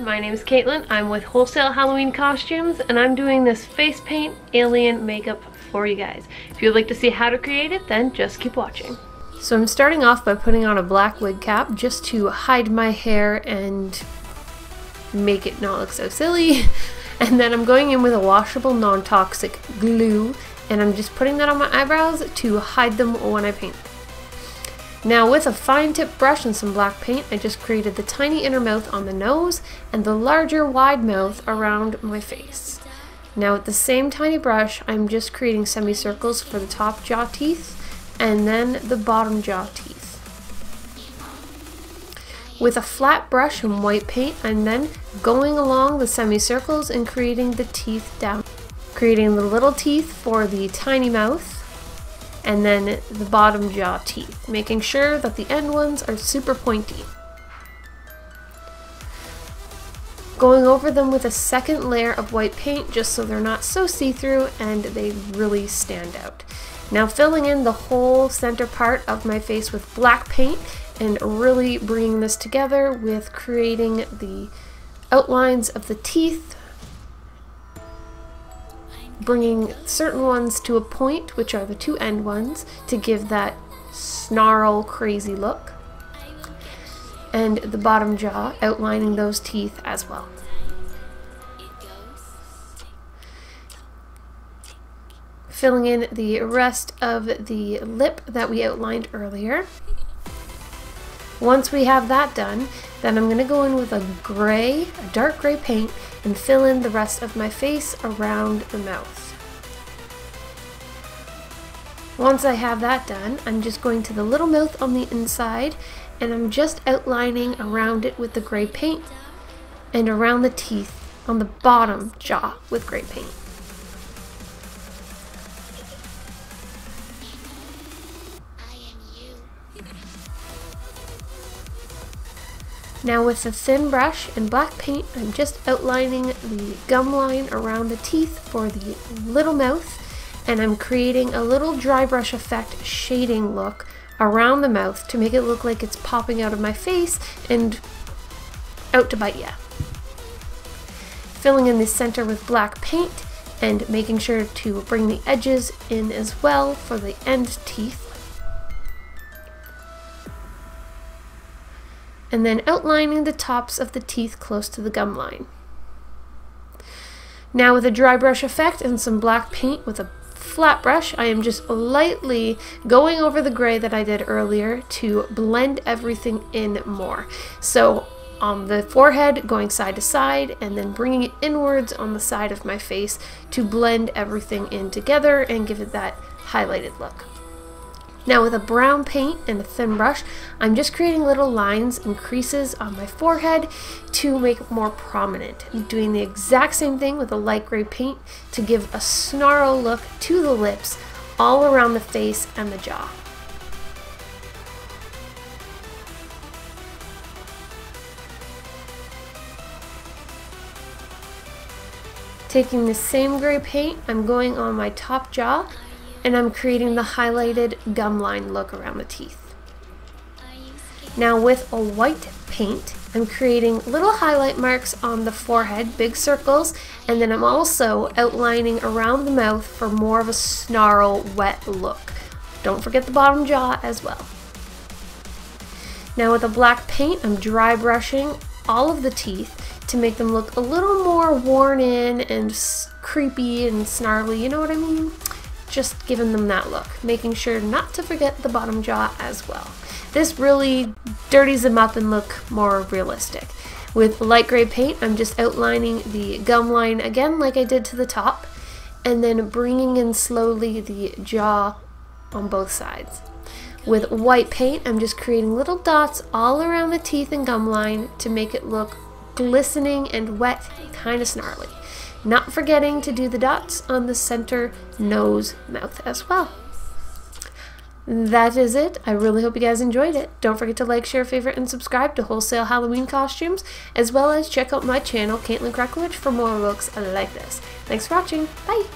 my name is Caitlyn. I'm with Wholesale Halloween Costumes and I'm doing this face paint alien makeup for you guys. If you'd like to see how to create it, then just keep watching. So I'm starting off by putting on a black wig cap just to hide my hair and make it not look so silly. And then I'm going in with a washable non-toxic glue and I'm just putting that on my eyebrows to hide them when I paint. Now with a fine tip brush and some black paint, I just created the tiny inner mouth on the nose and the larger wide mouth around my face. Now with the same tiny brush, I'm just creating semicircles for the top jaw teeth and then the bottom jaw teeth. With a flat brush and white paint, I'm then going along the semicircles and creating the teeth down. Creating the little teeth for the tiny mouth and then the bottom jaw teeth, making sure that the end ones are super pointy. Going over them with a second layer of white paint just so they're not so see-through and they really stand out. Now filling in the whole center part of my face with black paint and really bringing this together with creating the outlines of the teeth, bringing certain ones to a point, which are the two end ones, to give that snarl crazy look, and the bottom jaw, outlining those teeth as well. Filling in the rest of the lip that we outlined earlier. Once we have that done, then I'm going to go in with a gray, a dark gray paint and fill in the rest of my face around the mouth. Once I have that done, I'm just going to the little mouth on the inside and I'm just outlining around it with the gray paint and around the teeth on the bottom jaw with gray paint. Now with a thin brush and black paint, I'm just outlining the gum line around the teeth for the little mouth, and I'm creating a little dry brush effect shading look around the mouth to make it look like it's popping out of my face and out to bite ya. Filling in the center with black paint and making sure to bring the edges in as well for the end teeth and then outlining the tops of the teeth close to the gum line. Now with a dry brush effect and some black paint with a flat brush, I am just lightly going over the gray that I did earlier to blend everything in more. So on the forehead, going side to side, and then bringing it inwards on the side of my face to blend everything in together and give it that highlighted look. Now with a brown paint and a thin brush, I'm just creating little lines and creases on my forehead to make it more prominent. I'm doing the exact same thing with a light gray paint to give a snarl look to the lips all around the face and the jaw. Taking the same gray paint, I'm going on my top jaw and I'm creating the highlighted gum line look around the teeth. Now with a white paint, I'm creating little highlight marks on the forehead, big circles, and then I'm also outlining around the mouth for more of a snarl, wet look. Don't forget the bottom jaw as well. Now with a black paint, I'm dry brushing all of the teeth to make them look a little more worn in and creepy and snarly, you know what I mean? Just giving them that look, making sure not to forget the bottom jaw as well. This really dirties them up and look more realistic. With light gray paint, I'm just outlining the gum line again like I did to the top, and then bringing in slowly the jaw on both sides. With white paint, I'm just creating little dots all around the teeth and gum line to make it look glistening and wet, kind of snarly. Not forgetting to do the dots on the center nose mouth as well. That is it. I really hope you guys enjoyed it. Don't forget to like, share, favorite, and subscribe to Wholesale Halloween Costumes, as well as check out my channel, Caitlyn Kreklewich, for more looks like this. Thanks for watching. Bye!